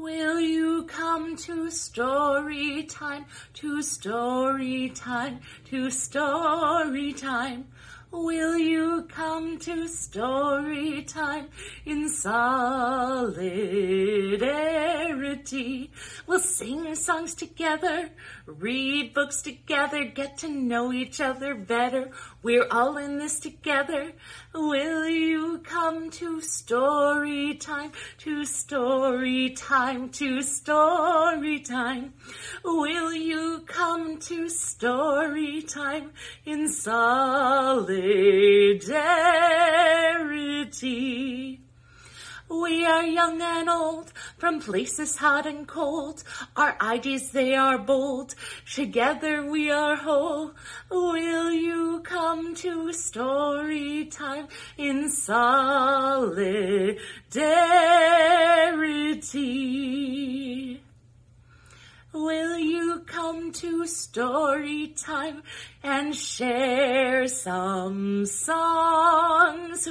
Will you come to story time, to story time, to story time? Will you come to story time in solid air? We'll sing songs together, read books together, get to know each other better. We're all in this together. Will you come to story time, to story time, to story time? Will you come to story time in solidarity? We are young and old, from places hot and cold. Our ideas, they are bold. Together we are whole. Will you come to story time in solidarity? Will you come to story time and share some songs